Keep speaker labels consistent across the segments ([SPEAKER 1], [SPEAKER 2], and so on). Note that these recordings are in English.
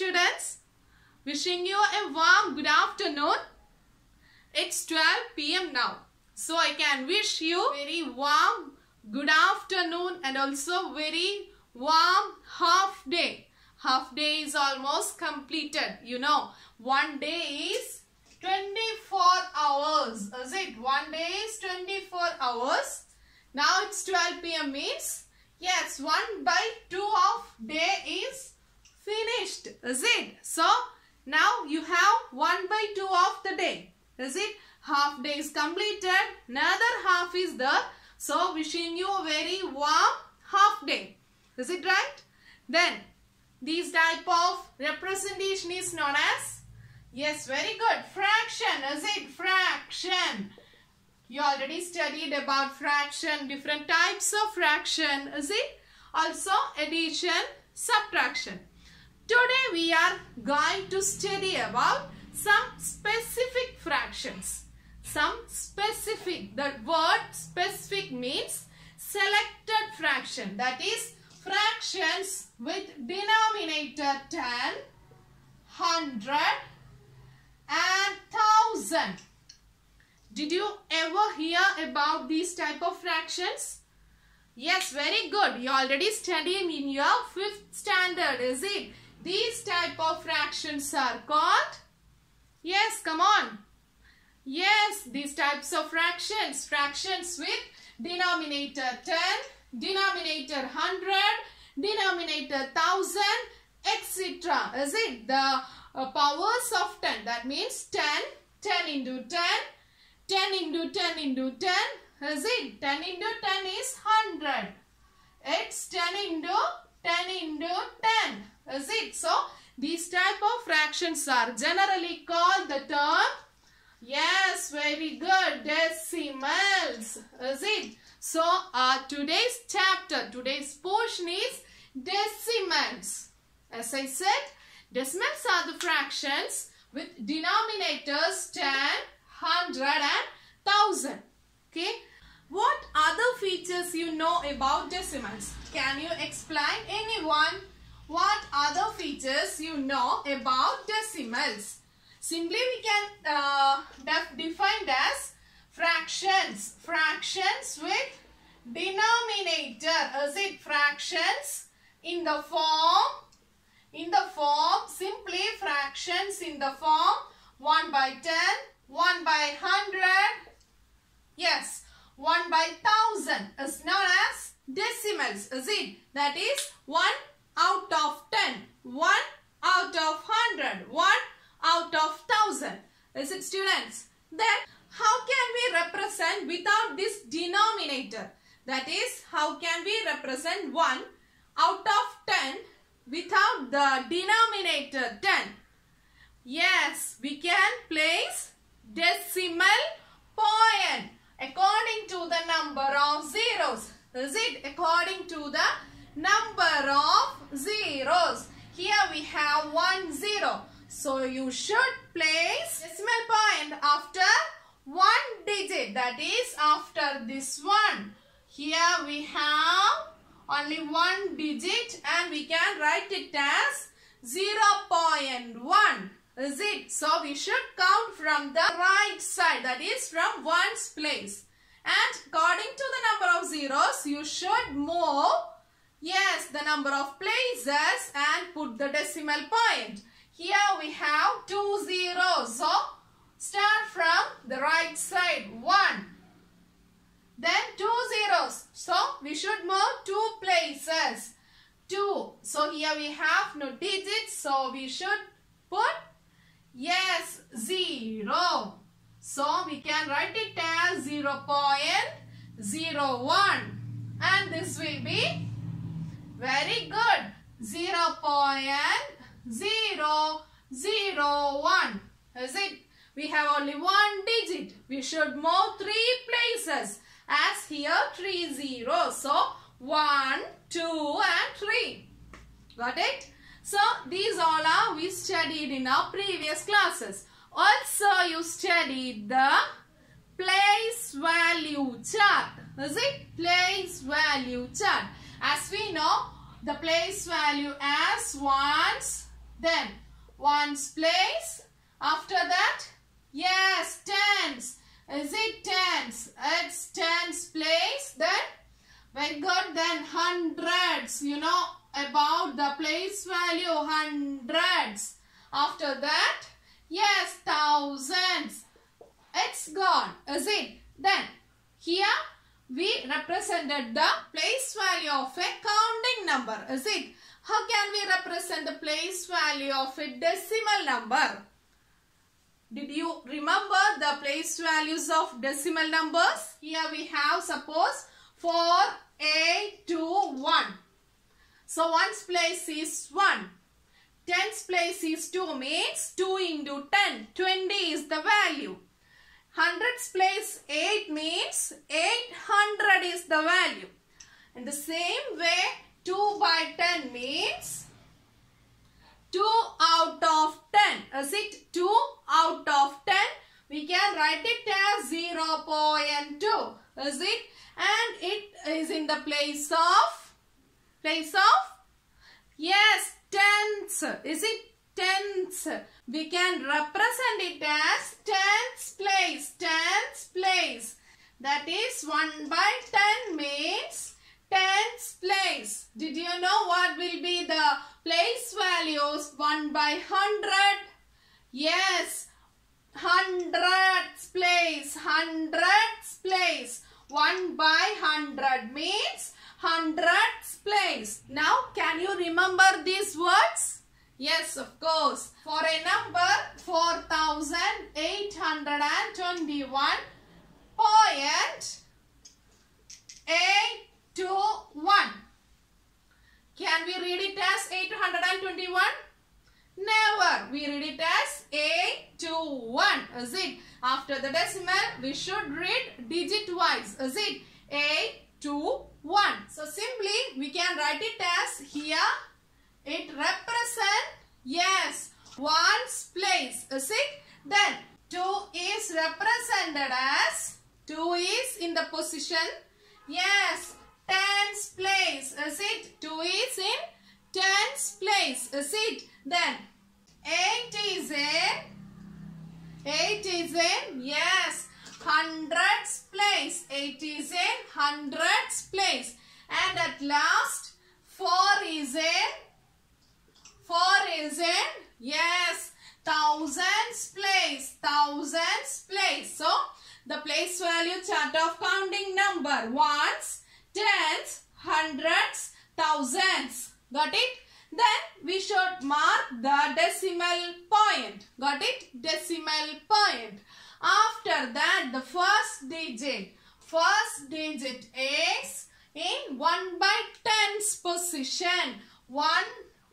[SPEAKER 1] students? Wishing you a warm good afternoon. It's 12 p.m. now. So I can wish you very warm good afternoon and also very warm half day. Half day is almost completed. You know, one day is 24 hours. Is it? One day is 24 hours. Now it's 12 p.m. means yes, 1 by 2 of day is finished. Is it? So now you have 1 by 2 of the day. Is it? Half day is completed. Another half is there. So wishing you a very warm half day. Is it right? Then this type of representation is known as yes very good fraction is it fraction you already studied about fraction different types of fraction is it also addition subtraction today we are going to study about some specific fractions. Some specific the word specific means selected fraction. That is fractions with denominator 10 100 and 1000 did you ever hear about these type of fractions? Yes very good. You already studied in your fifth standard is it these type of fractions are called yes come on. Yes these types of fractions fractions with denominator 10 denominator 100 denominator 1000 etc is it the uh, powers of 10 that means 10 10 into 10 10 into 10 into 10 is it 10 into 10 is 100 it's 10 into 10 into 10 is it? So these type of fractions are generally called the term yes very good decimals is it? So today's chapter today's portion is decimals. As i said decimals are the fractions with denominators 10 100 and 1000 okay what other features you know about decimals. Can you explain anyone? What other features you know about decimals? Simply we can uh, def define as fractions. Fractions with denominator. Is it fractions in the form? In the form simply fractions in the form. 1 by 10 1 by 100 yes 1 by 1000 is known as decimals is it? That is 1 out of 10 1 out of 100 1 out of 1000 is it students? Then how can we represent without this denominator? That is how can we represent 1 out of 10 without the denominator 10 yes we can place decimal point according to the number of zeros. Is it according to the number of zeros? Here we have one zero. So you should place decimal point after one digit. That is after this one. Here we have only one digit and we can write it as 0.1 it? So we should count from the right side that is from ones place. And according to the number of zeros you should move yes the number of places and put the decimal point. Here we have two zeros. So start from the right side one. Then two zeros. So we should move two places. Two. So here we have no digits. So we should put yes zero. So we can write it as 0 0.01 and this will be very good. 0 0.001 is it? We have only one digit. We should move three places. As here three zeros so one two and three. Got it so these all are we studied in our previous classes also you studied the place value chart is it place value chart as we know the place value as ones Then ones place. After that, yes, tens. Is it tens? It's tens place. Then, very good. Then hundreds. You know about the place value hundreds. After that, yes, thousands. It's gone. Is it? Then, here we represented the place value of a counting number. Is it? How can we represent the place value of a decimal number? Did you remember the place values of decimal numbers? Here we have suppose 4, 8, 2, 1. So ones place is 1. Tens place is 2 means 2 into 10. 20 is the value. Hundreds place 8 means 800 is the value. In the same way 2 by 10 means 2 out of 10. Is it 2 out of 10? We can write it as 0 0.2. Is it? And it is in the place of, place of, yes, tens. Is it tens? We can represent it as tens place, tens place. That is 1 by 10 means tens place. Did you know what will be the place values 1 by 100? Yes, hundreds place, hundreds place. 1 by 100 means hundreds place. Now, can you remember these words? Yes, of course. For a number 4821 point eight two one. Can we read it as 821? Never. We read it as 821. Is it? After the decimal, we should read digit wise. Is it? 821. So simply, we can write it as here. It represent, yes, ones place. Is it? Then 2 is represented as, 2 is in the position, yes, tens place. Is it? 2 is in tens place. Is it? Then 8 is in, 8 is in, yes, hundreds place. 8 is in hundreds place. And at last 4 is in, 4 is in, yes, thousands place, thousands place. So, the place value chart of counting number ones, tens, hundreds, thousands. Got it? Then we should mark the decimal point. Got it? Decimal point. After that, the first digit. First digit is in 1 by tens position. 1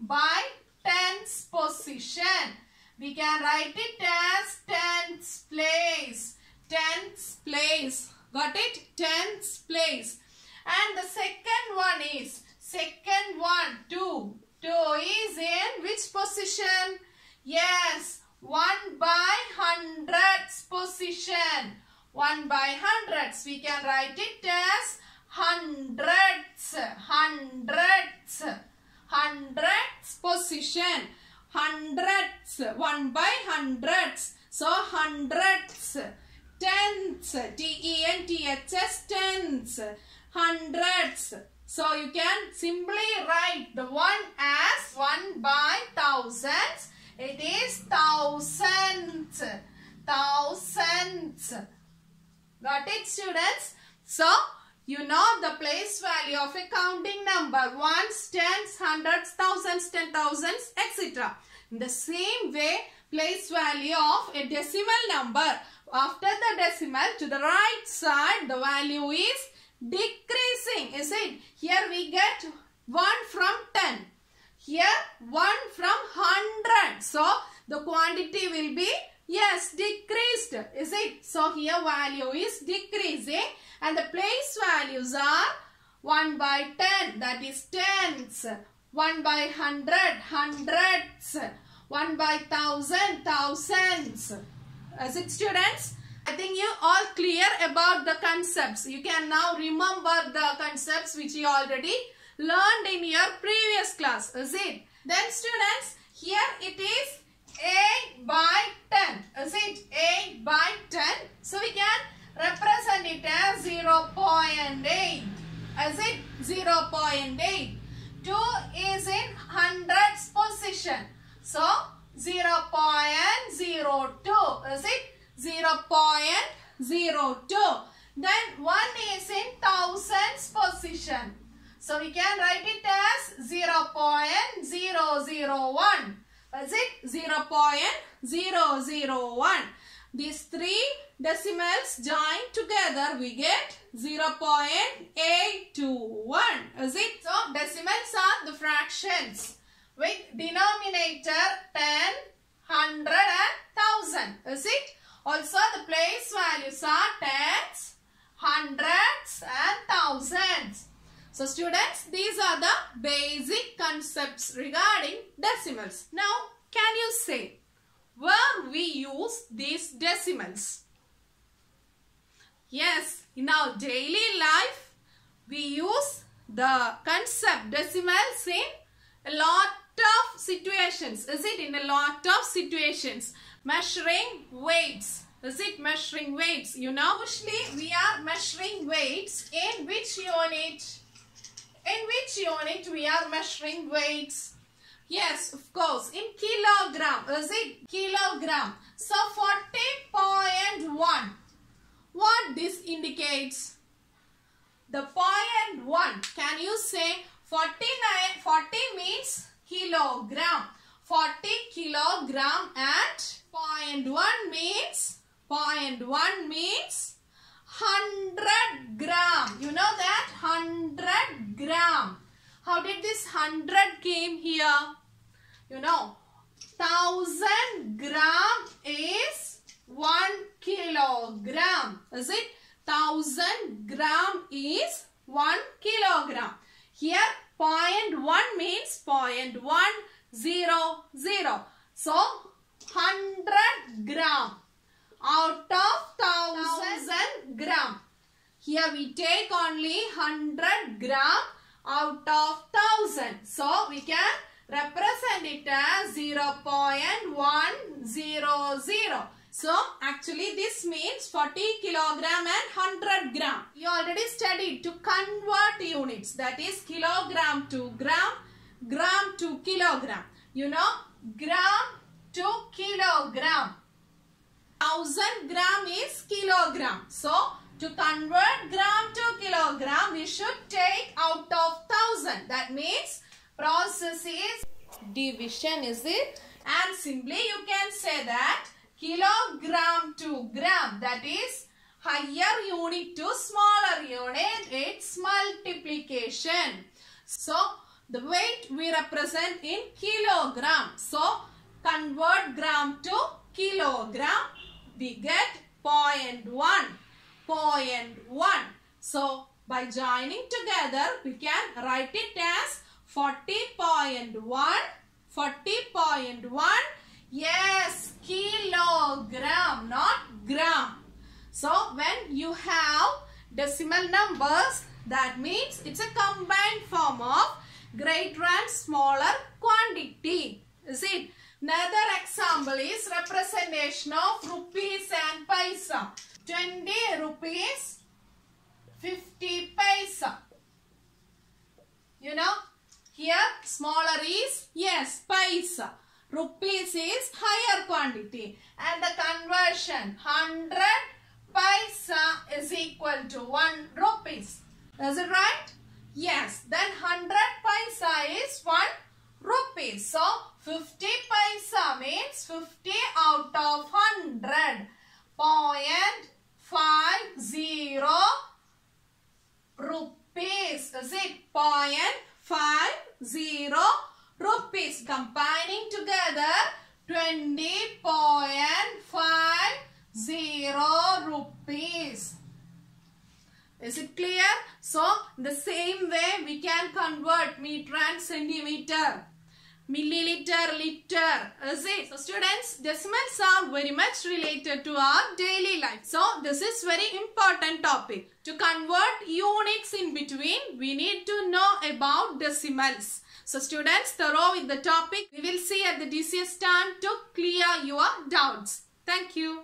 [SPEAKER 1] by tens position. We can write it as tens place. Tens place. Got it? Tens place. And the second one is, second one, 2. 2 is in which position? Yes, 1 by hundreds position. 1 by hundreds. We can write it as hundreds. Hundreds. Hundreds position. Hundreds. 1 by hundreds. So hundreds. Tens. T-E-N-T-H-S. Tens. Hundreds. So you can simply write the one as 1 by thousands. It is thousands. Thousands. Got it students? So you know the place value of a counting number. Ones, tens, hundreds, thousands, ten thousands, etc. In the same way, place value of a decimal number. After the decimal, to the right side, the value is decreasing. Is it? Here we get 1 from 10. Here 1 from 100. So, the quantity will be, yes, decreased. Is it? So, here value is decreasing and the place values are 1 by 10 that is tens. 1 by 100, hundreds. 1 by thousand, thousands. Is it students? I think you all clear about the concepts. You can now remember the concepts which you already learned in your previous class. Is it? Then students, here it is 8 by 10. Is it 8 by 10? So we can represent it as 0 0.8. Is it 0 0.8? 2 is in hundreds position. So 0 0.02. Is it 0 0.02? Then 1 is in thousands position. So we can write it as 0 0.001. Is it 0 0.001? These three decimals joined together we get 0 0.821. Is it? So decimals are the fractions with denominator 10, 100 and 1000. Is it? Also the place values are tens, hundreds and thousands. So students, these are the basic concepts regarding decimals. Now, can you say where we use these decimals? Yes, in our daily life, we use the concept decimals in a lot of situations. Is it in a lot of situations? Measuring weights. Is it measuring weights? You know, usually we are measuring weights in which unit? In which unit we are measuring weights? Yes, of course, in kilogram. Uh, Is it kilogram? So 40.1. What this indicates? The point 1. Can you say 49? 40 means kilogram. 40 kilogram and point 1 means point 1 means 100 gram. You know that? 100 gram. How did this 100 came here? You know, 1000 gram is 1 kilogram. Is it? 1000 gram is 1 kilogram. Here, point 1 means point 1 0 0. So, 100 gram out of 1000 gram. Here we take only 100 gram out of 1000. So we can represent it as 0 0.100. So actually this means 40 kilogram and 100 gram. You already studied to convert units that is kilogram to gram, gram to kilogram. You know gram to kilogram. 1000 gram is kilogram. So, to convert gram to kilogram, we should take out of 1000. That means process is division, is it? And simply you can say that kilogram to gram, that is higher unit to smaller unit, it's multiplication. So, the weight we represent in kilogram. So, convert gram to kilogram we get point 1. Point 1. So, by joining together, we can write it as 40.1. 40.1. Yes, kilogram, not gram. So, when you have decimal numbers, that means it's a combined form of greater and smaller quantity. Is it? Another example is representation of rupees and paisa. 20 rupees, 50 paisa. You know, here smaller is, yes, paisa. Rupees is higher quantity. And the conversion, 100 paisa is equal to 1 rupees. Is it right? Yes. Then 100 paisa is 1 rupees. So, 50 paisa means 50 out of 100. Point five zero rupees. Is it? Point five zero rupees. Combining together 20.50 rupees. Is it clear? So, the same way we can convert meter and centimeter. Milliliter, liter. Is it? So, students, decimals are very much related to our daily life. So, this is very important topic. To convert units in between, we need to know about decimals. So students, thorough with the topic. We will see at the DCS time to clear your doubts. Thank you.